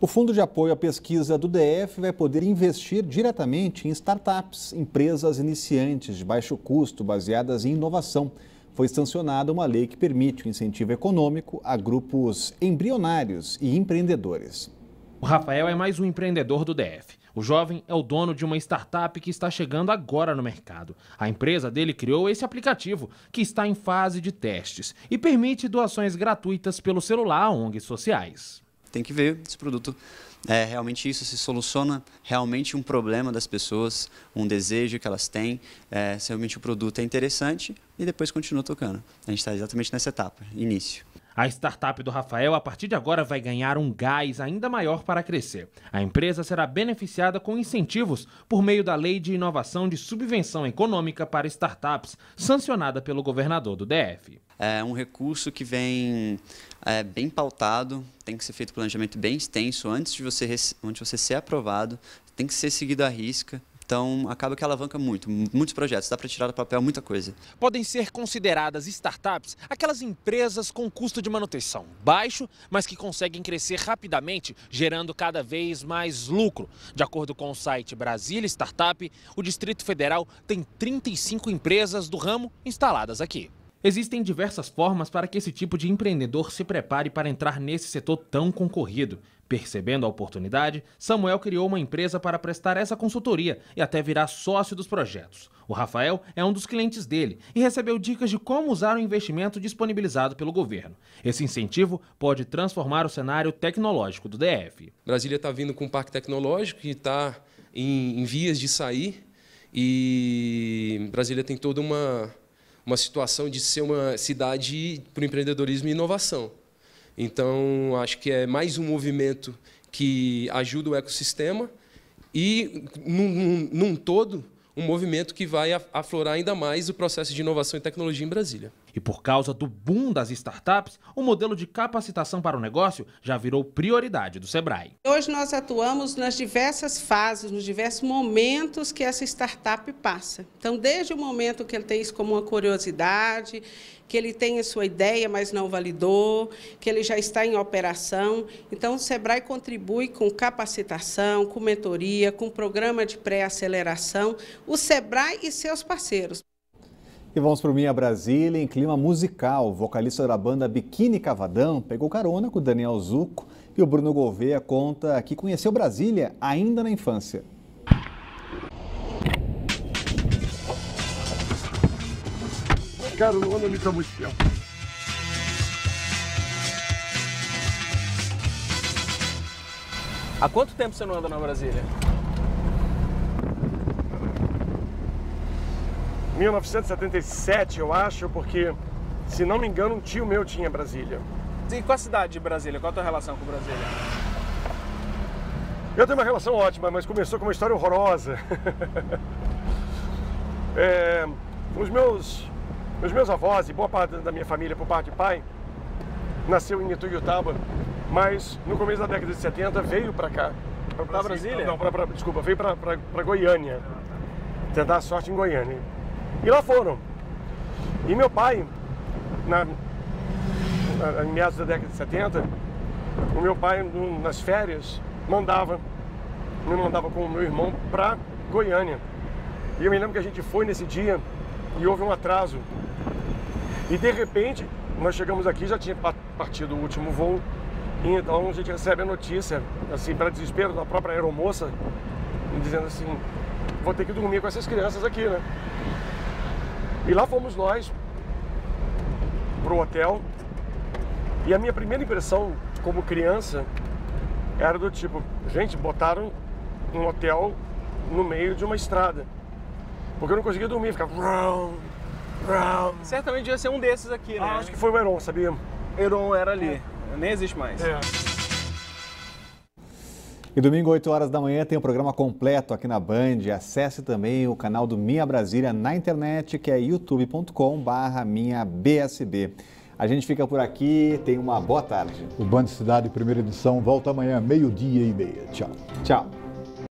O Fundo de Apoio à Pesquisa do DF vai poder investir diretamente em startups, empresas iniciantes de baixo custo baseadas em inovação. Foi sancionada uma lei que permite o incentivo econômico a grupos embrionários e empreendedores. O Rafael é mais um empreendedor do DF. O jovem é o dono de uma startup que está chegando agora no mercado. A empresa dele criou esse aplicativo, que está em fase de testes e permite doações gratuitas pelo celular a ONGs sociais tem que ver esse produto é realmente isso se soluciona realmente um problema das pessoas, um desejo que elas têm, é, se realmente o produto é interessante e depois continua tocando. A gente está exatamente nessa etapa, início. A startup do Rafael, a partir de agora, vai ganhar um gás ainda maior para crescer. A empresa será beneficiada com incentivos por meio da Lei de Inovação de Subvenção Econômica para Startups, sancionada pelo governador do DF. É um recurso que vem é, bem pautado, tem que ser feito um planejamento bem extenso antes de você, antes de você ser aprovado, tem que ser seguido à risca. Então, acaba que alavanca muito, muitos projetos, dá para tirar do papel muita coisa. Podem ser consideradas startups aquelas empresas com custo de manutenção baixo, mas que conseguem crescer rapidamente, gerando cada vez mais lucro. De acordo com o site Brasília Startup, o Distrito Federal tem 35 empresas do ramo instaladas aqui. Existem diversas formas para que esse tipo de empreendedor se prepare para entrar nesse setor tão concorrido. Percebendo a oportunidade, Samuel criou uma empresa para prestar essa consultoria e até virar sócio dos projetos. O Rafael é um dos clientes dele e recebeu dicas de como usar o investimento disponibilizado pelo governo. Esse incentivo pode transformar o cenário tecnológico do DF. Brasília está vindo com um parque tecnológico que está em, em vias de sair e Brasília tem toda uma uma situação de ser uma cidade para o empreendedorismo e inovação. Então, acho que é mais um movimento que ajuda o ecossistema e, num, num, num todo, um movimento que vai aflorar ainda mais o processo de inovação e tecnologia em Brasília. E por causa do boom das startups, o modelo de capacitação para o negócio já virou prioridade do Sebrae. Hoje nós atuamos nas diversas fases, nos diversos momentos que essa startup passa. Então, desde o momento que ele tem isso como uma curiosidade, que ele tem a sua ideia, mas não validou, que ele já está em operação. Então, o Sebrae contribui com capacitação, com mentoria, com programa de pré-aceleração, o Sebrae e seus parceiros. E vamos para o Minha Brasília, em clima musical. O vocalista da banda Biquíni Cavadão pegou carona com o Daniel Zucco e o Bruno Gouveia conta que conheceu Brasília ainda na infância. Luana me tá muito fiel. Há quanto tempo você não anda na Brasília? 1977, eu acho, porque, se não me engano, um tio meu tinha Brasília. E qual a cidade de Brasília? Qual a tua relação com Brasília? Eu tenho uma relação ótima, mas começou com uma história horrorosa. é, os meus, os meus avós e boa parte da minha família, por parte de pai, nasceu em Ituiutaba, mas no começo da década de 70 veio para cá. Para Brasília? Não, pra, pra, desculpa, veio para Goiânia. Tentar a sorte em Goiânia. E lá foram. E meu pai, na, na, meados da década de 70, o meu pai, nas férias, mandava, me mandava com o meu irmão para Goiânia. E eu me lembro que a gente foi nesse dia e houve um atraso. E de repente, nós chegamos aqui, já tinha partido o último voo, e então a gente recebe a notícia, assim, para desespero da própria aeromoça, dizendo assim, vou ter que dormir com essas crianças aqui, né? E lá fomos nós pro hotel. E a minha primeira impressão como criança era do tipo, gente, botaram um hotel no meio de uma estrada. Porque eu não conseguia dormir, ficava. Certamente devia ser um desses aqui, né? Ah, acho que foi o Heron, sabia? Heron era ali. É. Nem existe mais. É. E domingo, 8 horas da manhã, tem o um programa completo aqui na Band. Acesse também o canal do Minha Brasília na internet, que é youtube.com/barra Minha BSB. A gente fica por aqui, tem uma boa tarde. O Band Cidade, primeira edição, volta amanhã, meio-dia e meia. Tchau. Tchau.